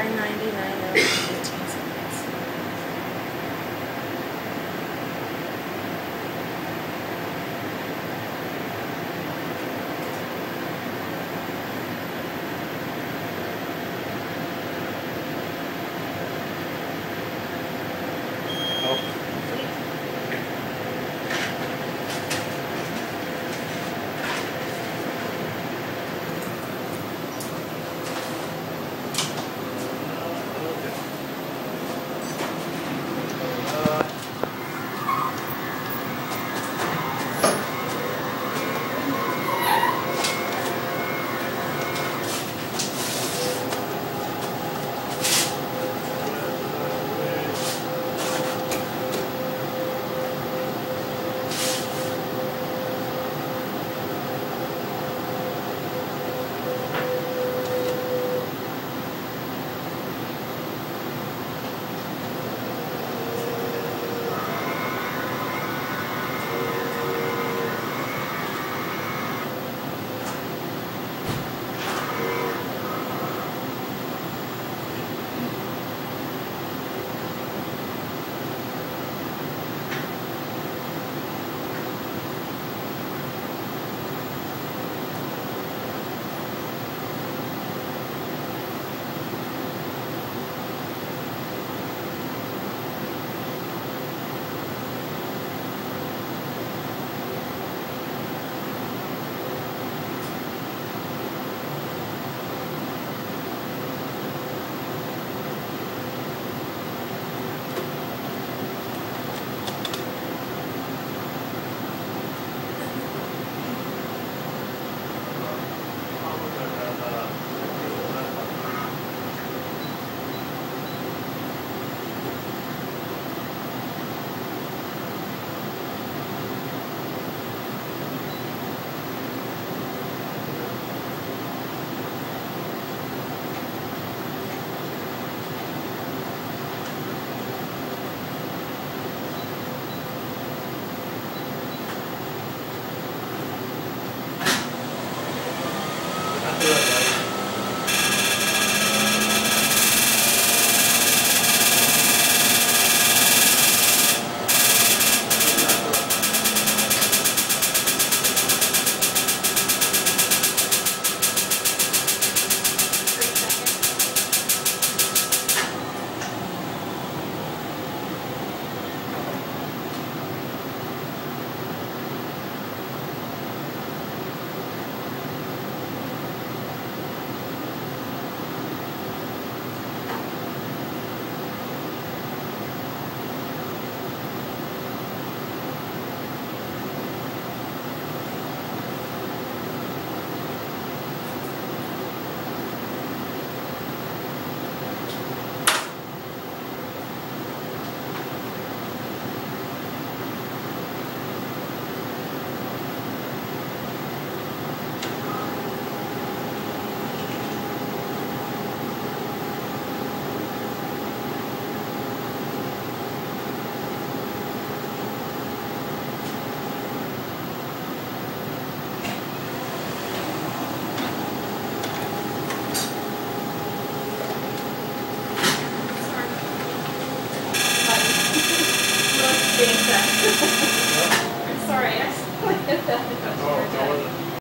$9.99 and